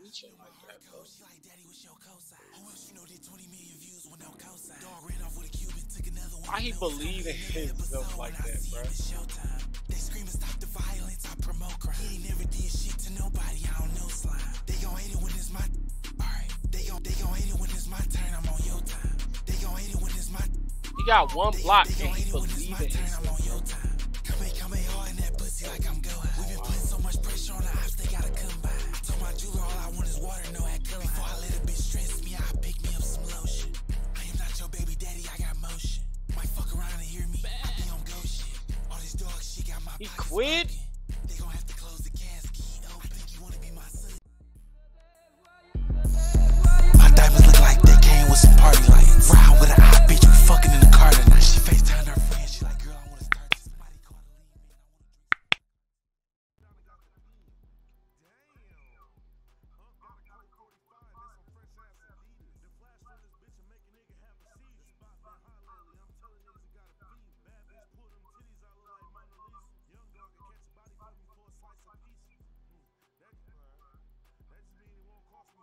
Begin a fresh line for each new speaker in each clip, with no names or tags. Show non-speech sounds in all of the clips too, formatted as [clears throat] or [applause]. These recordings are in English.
my cap though. Why he believe in himself like that, bro? They scream and stop the violence, I promote crime. He never did shit to nobody, I don't know slime. They gon' hate it when it's my alright. They gon' they gon' hate it when it's my turn, I'm on your time. They gon' hate it when it's my He got one block and he believe in. Come come hard in that pussy like I'm be my son. My diamonds look like they came with some party lights. Ride with an eye, bitch, we fucking in the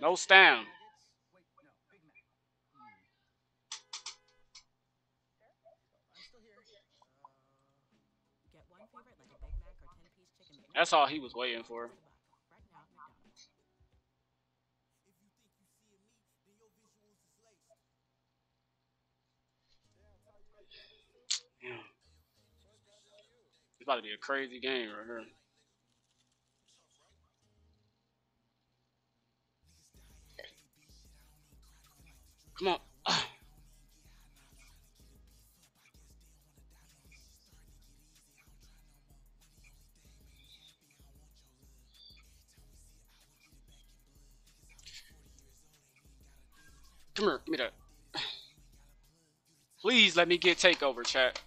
No stand. That's all he was waiting for. It's about to be a crazy game right here. Come on. Come here, give me that. Please let me get takeover, chat.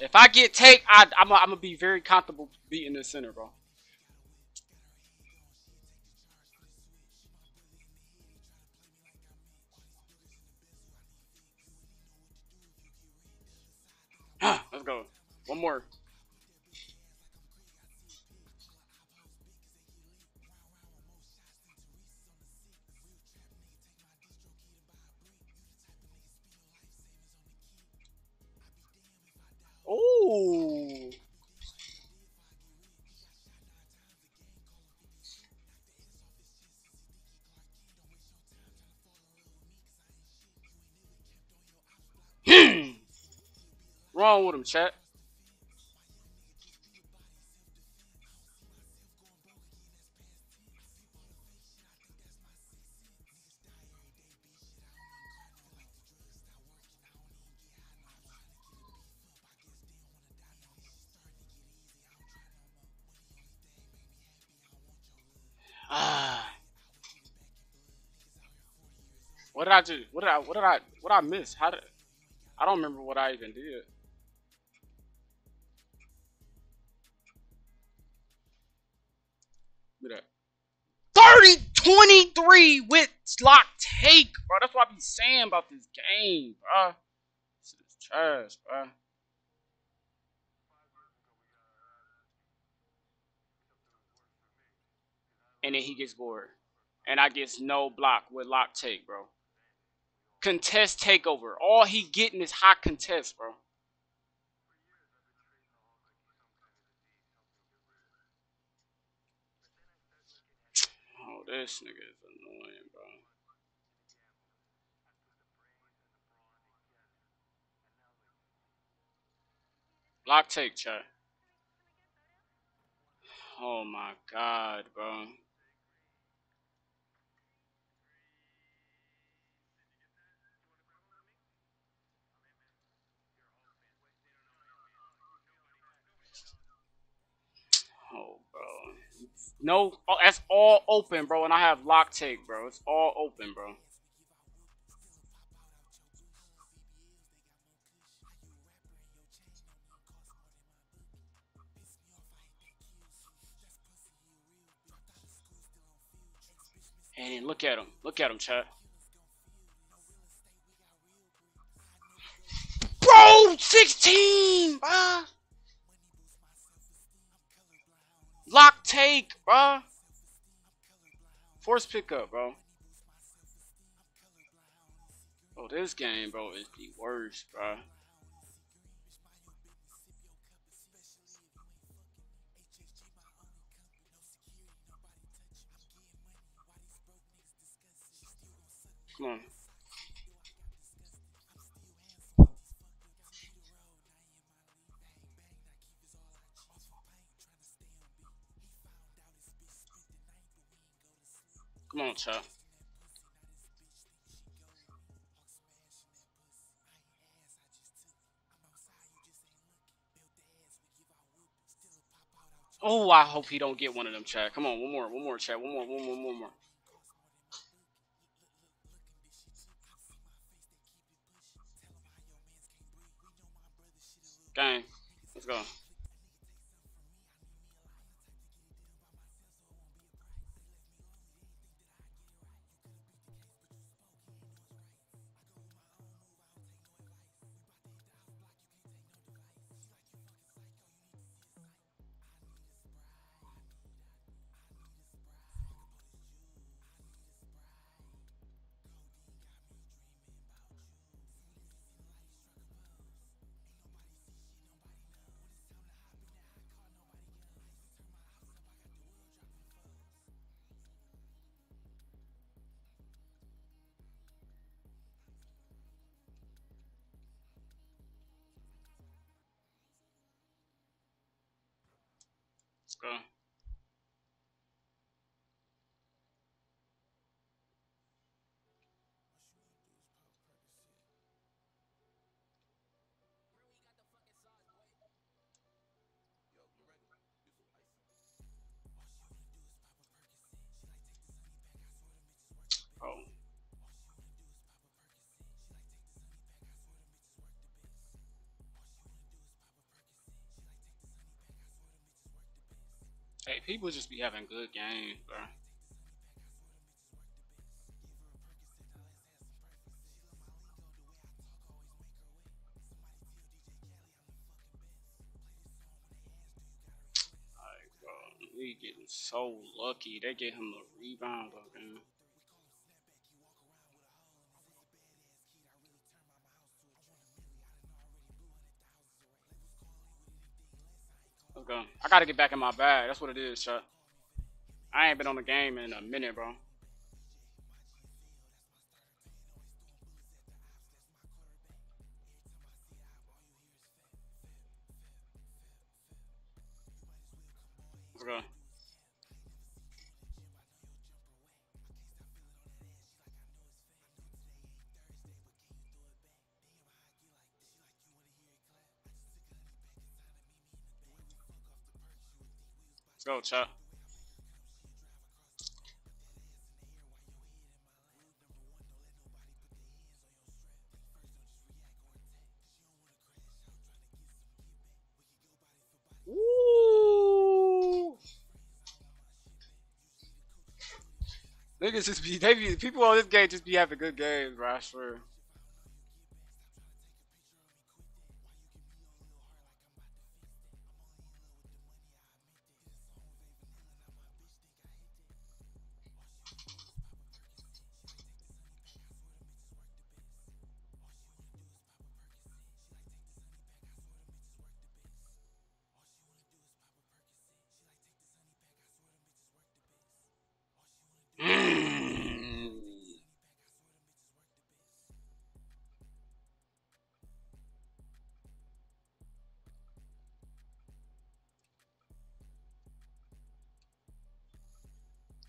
If I get take, I, I'm gonna be very comfortable beating the center, bro. Let's go. One more. Oh. Wrong with him, chat. Ah. What did I do? What did I what did I what did I miss? How did I don't remember what I even did. 23 with lock take, bro. That's what I be saying about this game, bro. This is trash, bro. And then he gets bored. And I gets no block with lock take, bro. Contest takeover. All he getting is hot contest, bro. Oh, this nigga is annoying, bro. Block take, chat. Oh my god, bro. No, oh, that's all open, bro. And I have lock take, bro. It's all open, bro. And look at him. Look at him, chat. Bro, 16, bro. Lock take, bro. Force pickup, bro. Oh, this game, bro, is the worst, bro. Come on. Come on, child. Oh, I hope he don't get one of them, Chad. Come on, one more, one more, Chad. One more, one more, one more. Gang, let's go. Let's go. Hey, people just be having good games, bro. Like, bro, we getting so lucky. They get him a rebound again. I gotta get back in my bag. That's what it is, Chuck. I ain't been on the game in a minute, bro. Let's go. Let's go, Chuck. Woo! Niggas just be, they be, people on this game just be having good games, bro, I swear.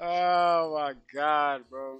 oh my god, bro.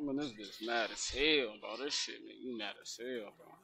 I mean, this bitch mad as hell, bro. This shit make you mad as hell, bro.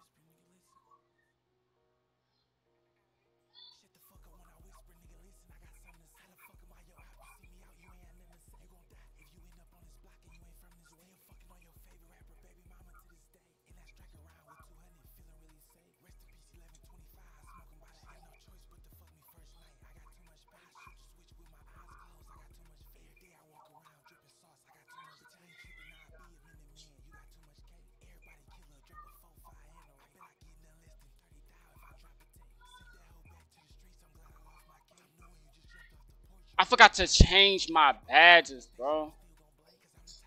Forgot to change my badges, bro.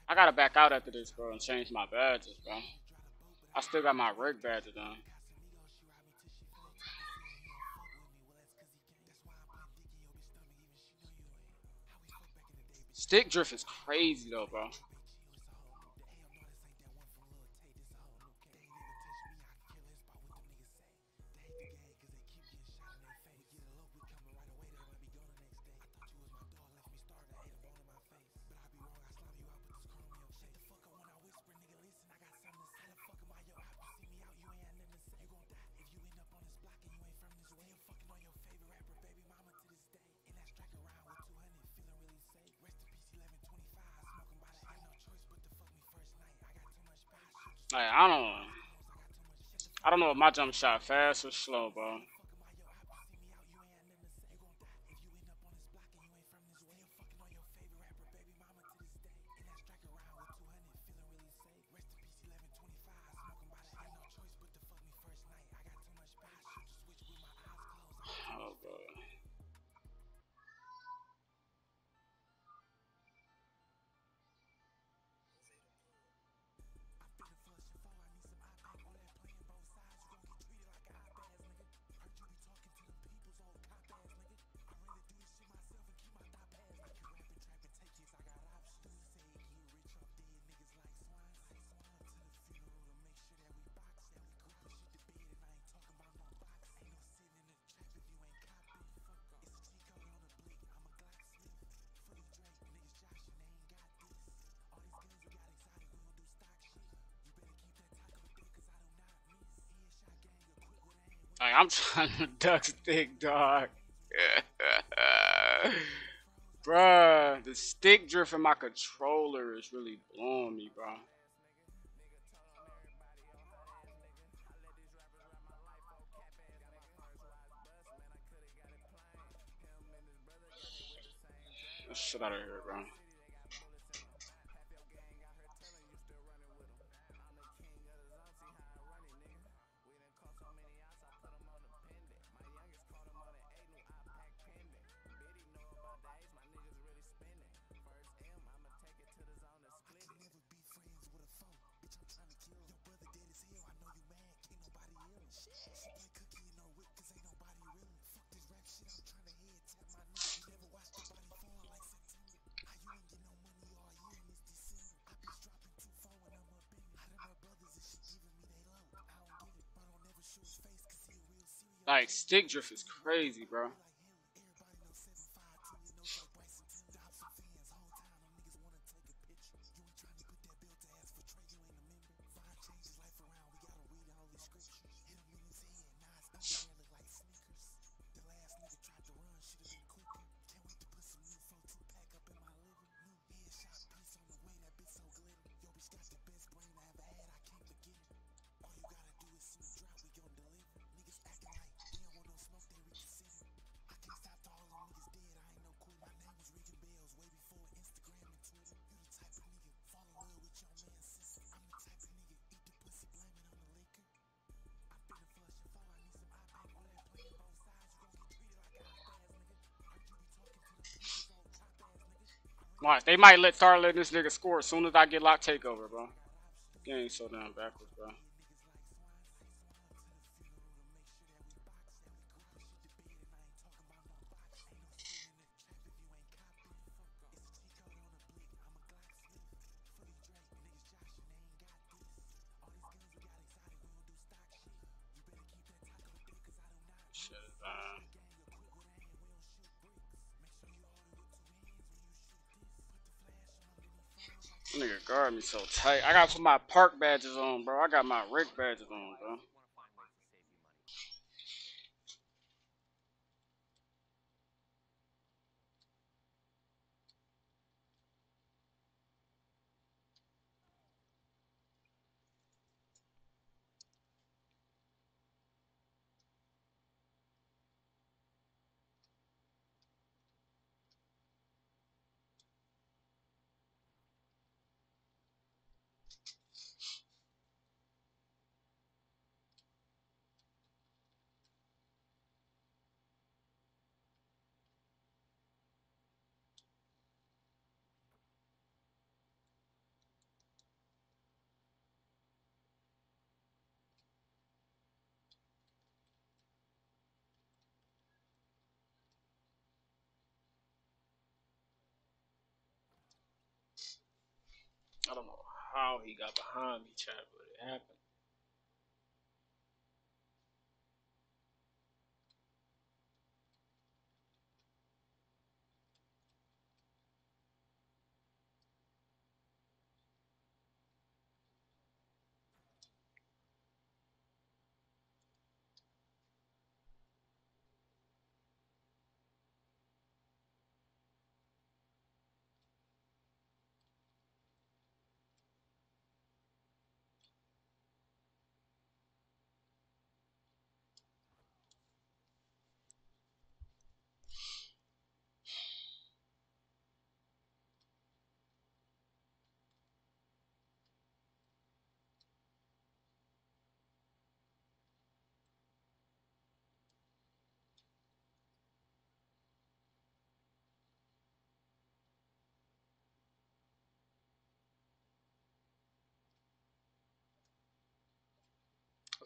I gotta back out after this, bro, and change my badges, bro. I still got my Rec badges on. Stick drift is crazy though, bro. Like I don't. I don't know if my jump shot fast or slow, bro. Like, I'm trying to duck stick, dog. [laughs] Bruh, the stick drift in my controller is really blowing me, bro. Get shit out of here, bro. Like stick drift is crazy, bro.
Watch, they might let start letting this nigga score as soon as I get lock takeover, bro. Game so damn backwards, bro. Guard me so tight. I gotta put my park badges on, bro. I got my Rec badges on, bro. I don't know how he got behind me, chat, but it happened.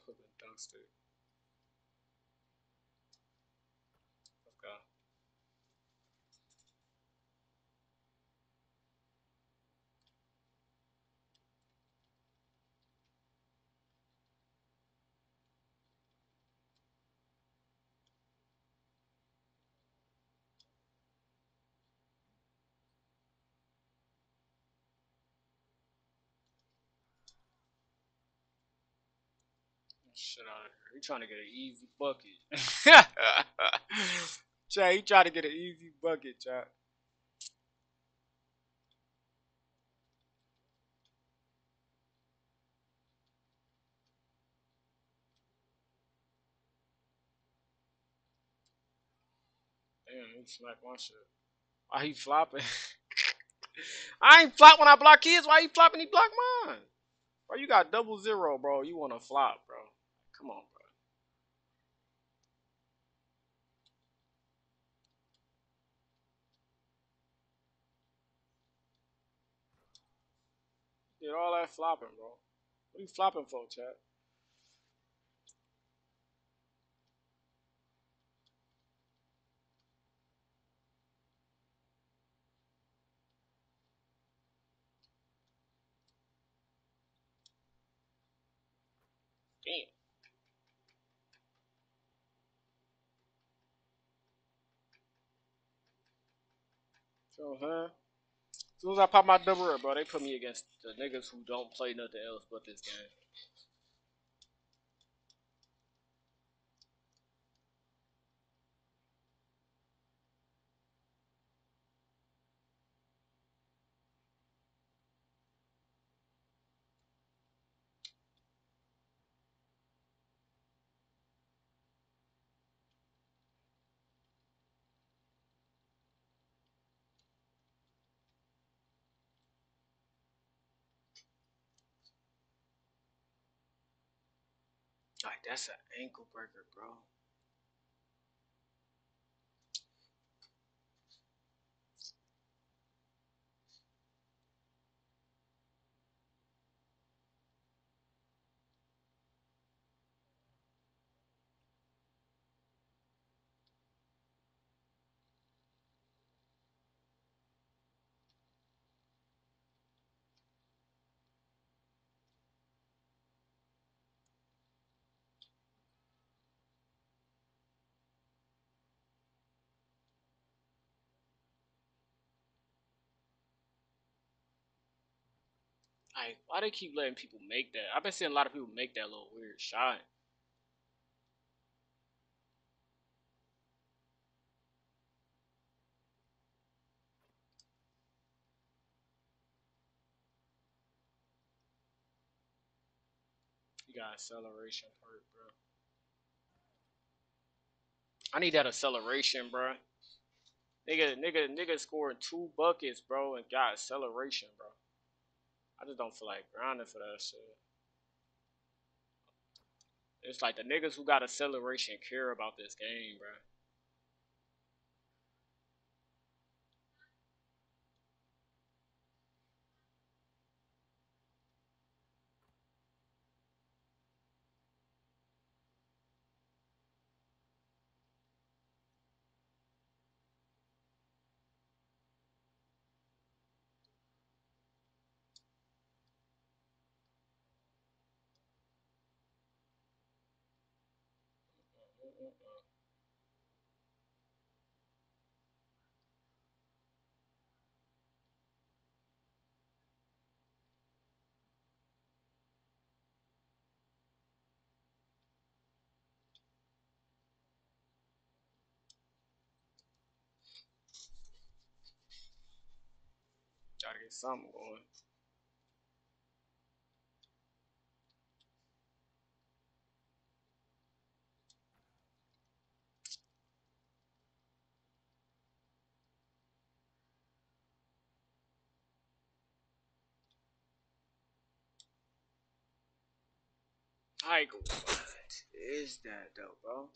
Let's go. Shit out of here. He trying [laughs] [laughs] to get an easy bucket. Chat, he trying to get an easy bucket, chat. Damn, he smacked my shit. Why he flopping? [laughs] I ain't flop when I block kids. Why he flopping? He block mine. Bro, you got double zero, bro. You want to flop, bro. Come on, bro. Did all that flopping, bro. What are you flopping for, chat? Damn. So, huh? As soon as I pop my double up, bro, they put me against the niggas who don't play nothing else but this game. That's an ankle breaker, bro. Like, why they keep letting people make that? I've been seeing a lot of people make that little weird shot. You got acceleration perk, bro. I need that acceleration, bro. Nigga, nigga, nigga scoring two buckets, bro, and got acceleration, bro. I just don't feel like grinding for that shit. It's like the niggas who got acceleration care about this game, bro. Gotta get something going. Like, what is that though, bro?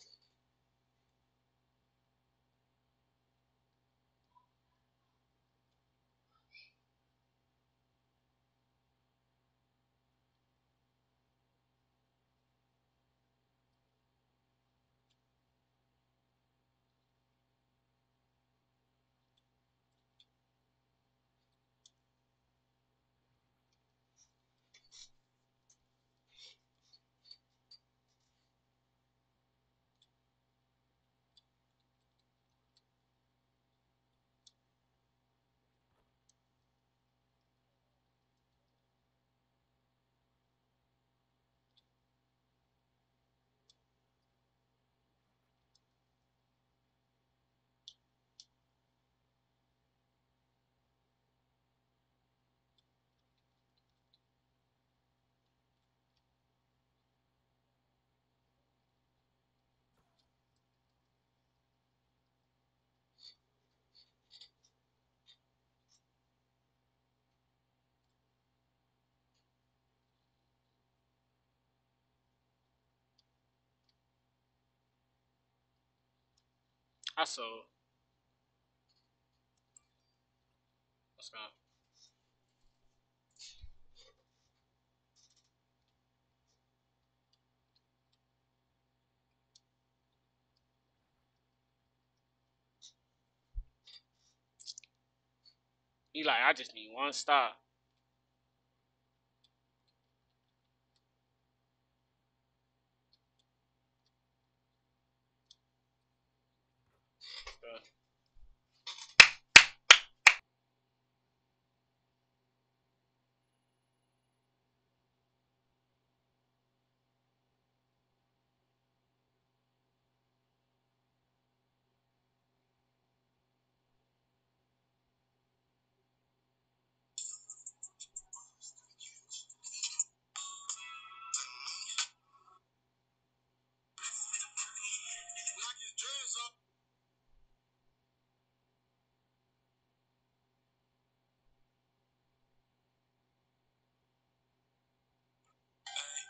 Saw. Let's go. He like, I just need one stop.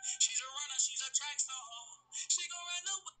She's a runner, she's a track star. She gon' run away.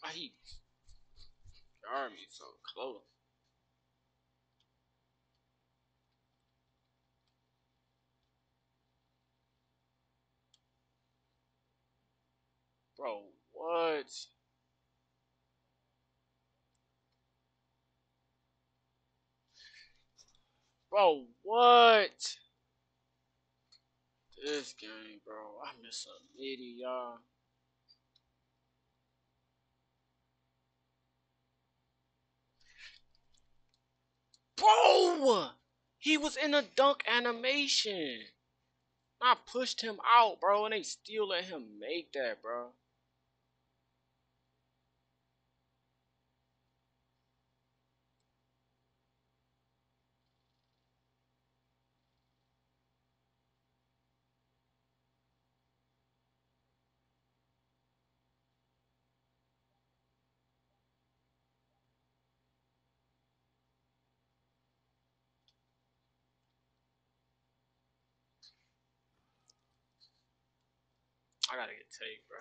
Why he guard me so close? Bro, what? Bro, what? This game, bro. I miss a lady, y'all. Bro! He was in a dunk animation. I pushed him out, bro, and they still let him make that, bro. I gotta get tape, bro.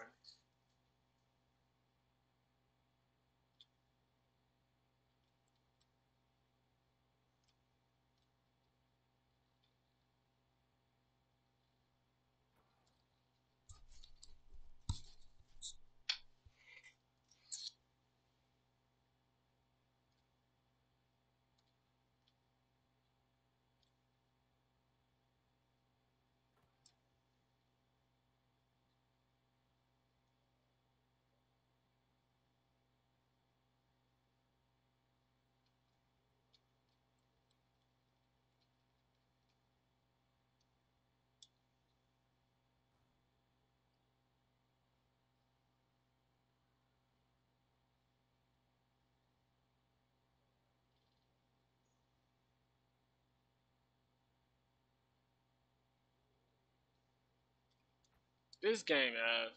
This game, uh,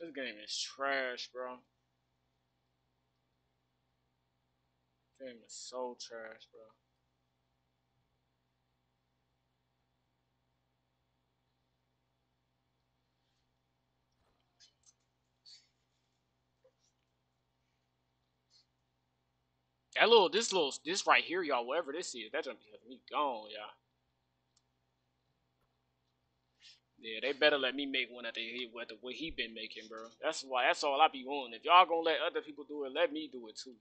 this game is trash, bro. Game is so trash, bro. That little, this little, this right here, y'all, whatever this is, that jump has me gone, y'all. Yeah, they better let me make one that they hit with way he been making, bro. That's why. That's all I be on. If y'all gonna let other people do it, let me do it too.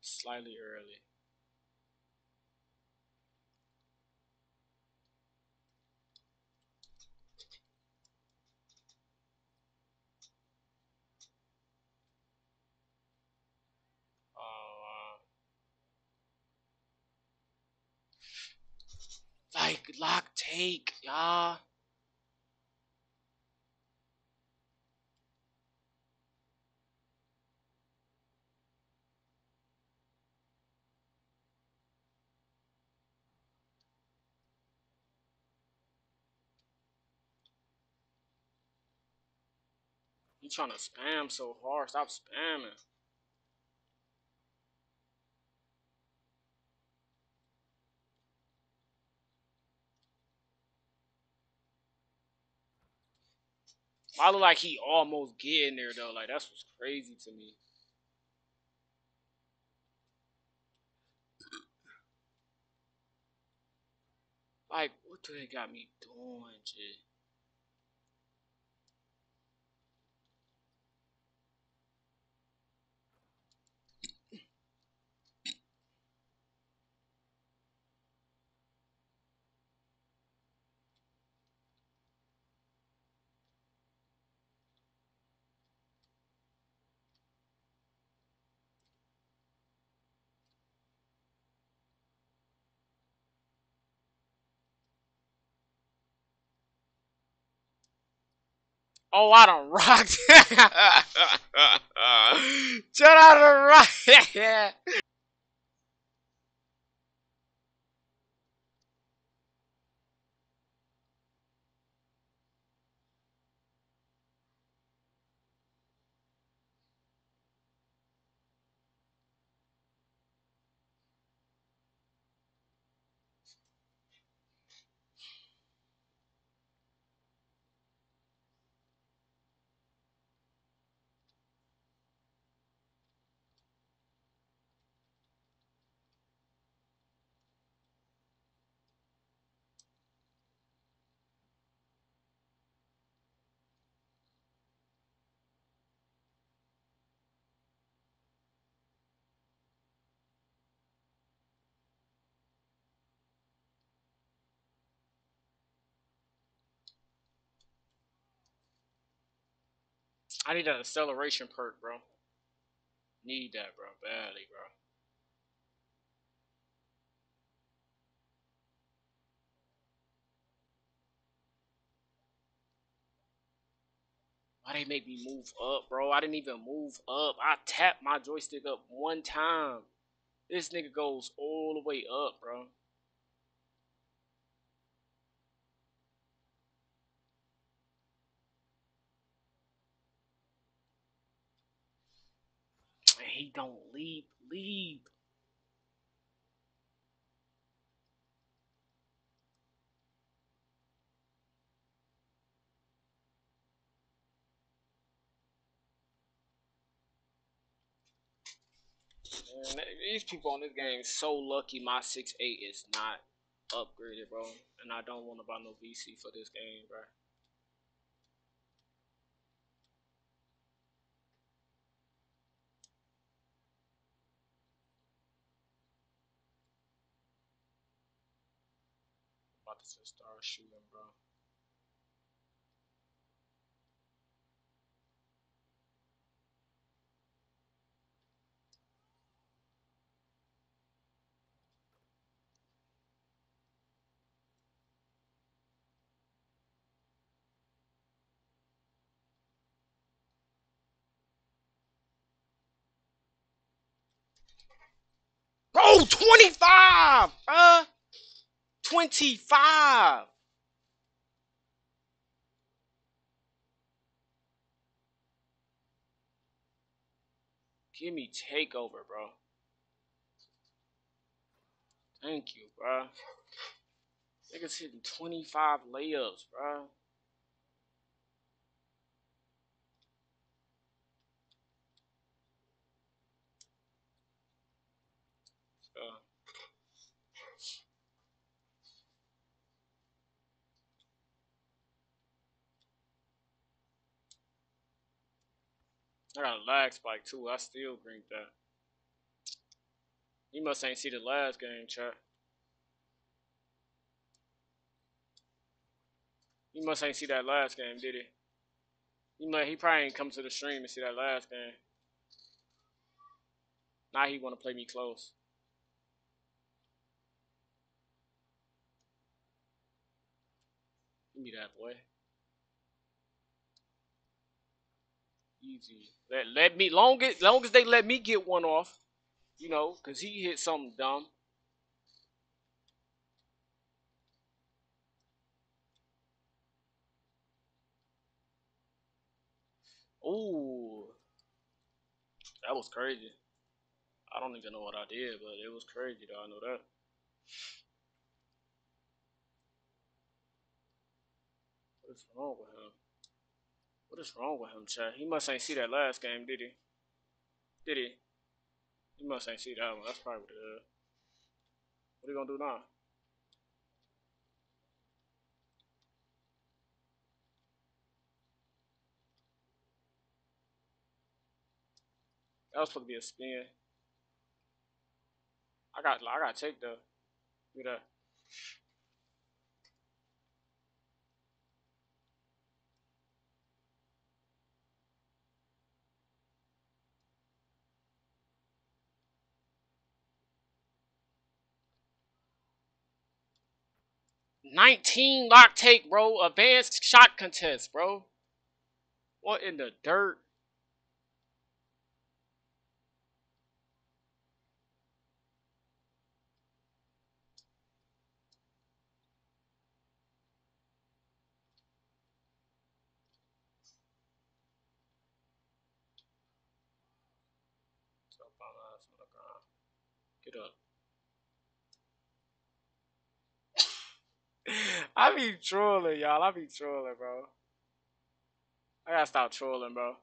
Slightly early. Like lock take, y'all. You trying to spam so hard? Stop spamming. I look like he almost getting there though. Like that's what's crazy to me. Like, what do they got me doing, Jay? Oh, I done rocked. [laughs] Shut out of rock. [laughs] I need that acceleration perk, bro. Need that, bro. Badly, bro. Why they make me move up, bro? I didn't even move up. I tapped my joystick up one time. This nigga goes all the way up, bro. And he don't leave, leave. Man, these people on this game so lucky my 6'8 is not upgraded, bro. And I don't want to buy no VC for this game, bro. To just start shooting, bro. Bro, 25, bruh. 25. Give me takeover, bro. Thank you, bro. Niggas hitting 25 layups, bro. Uh, I got a lag spike too. I still green that. You must ain't see the last game, chat. You must ain't see that last game, did he? Might he probably ain't come to the stream and see that last game. Now he wanna play me close. Give me that boy. Easy. Let let me long as long as they let me get one off, you know, cause he hit something dumb. Ooh, that was crazy. I don't even know what I did, but it was crazy though. I know that. What is wrong with him? What is wrong with him, chat? He must ain't see that last game, did he? Did he? He must ain't see that one. That's probably what it is. What are you gonna do now? That was supposed to be a spin. I got I gotta take the at that. 19 lock take, bro. Advanced shot contest, bro. What in the dirt? Get up. I be trolling, y'all. I be trolling, bro. I gotta stop trolling, bro.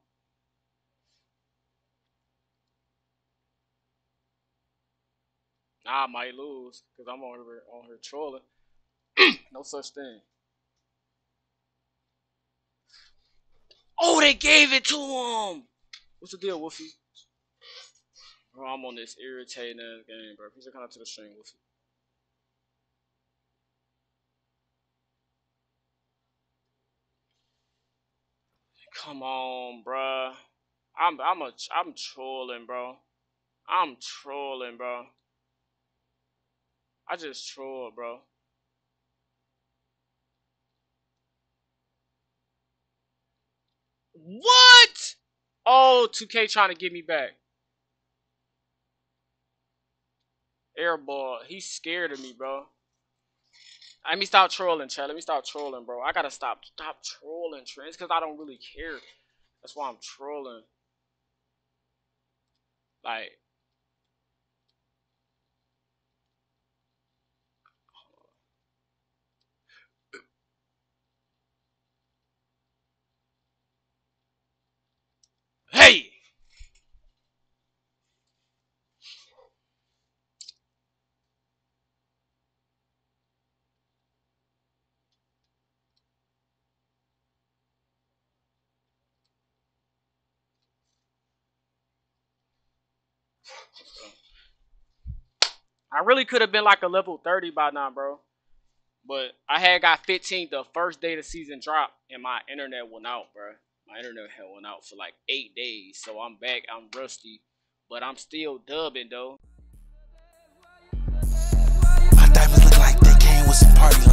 Nah, I might lose because I'm on her on her trolling. [clears throat] no such thing. Oh, they gave it to him. What's the deal, Wolfie? Bro, I'm on this irritating game, bro. Please come out to the stream, Wolfie. Come on, bruh. I'm I'm a I'm trolling, bro. I'm trolling, bro. I just troll, bro. What? Oh, 2K trying to get me back. Airball. He's scared of me, bro. Let me stop trolling, chat. Let me stop trolling, bro. I gotta stop stop trolling, Trent. because I don't really care. That's why I'm trolling. Like, hey! I really could have been like a level 30 by now, bro. But I had got 15 the first day the season dropped, and my internet went out, bro. My internet had went out for like eight days, so I'm back. I'm rusty, but I'm still dubbing though.
My look like they came with some party